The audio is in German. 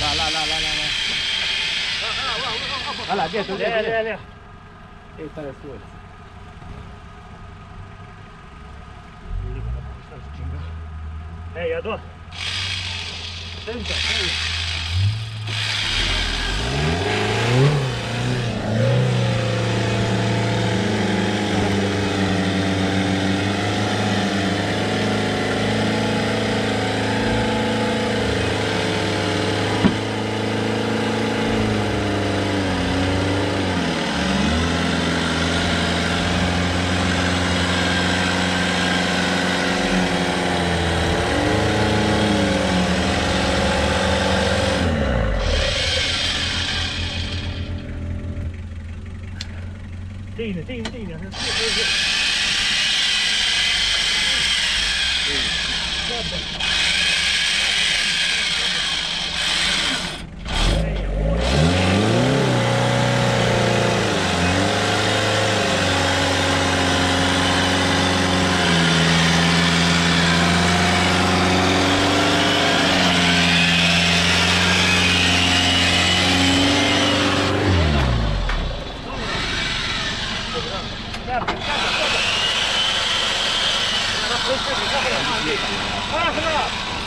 来来来来来来。俺俩别走，别别别别。哎，咱俩坐。哎，丫头。真的。这一点，这一点，这一点，这这这。ほらほら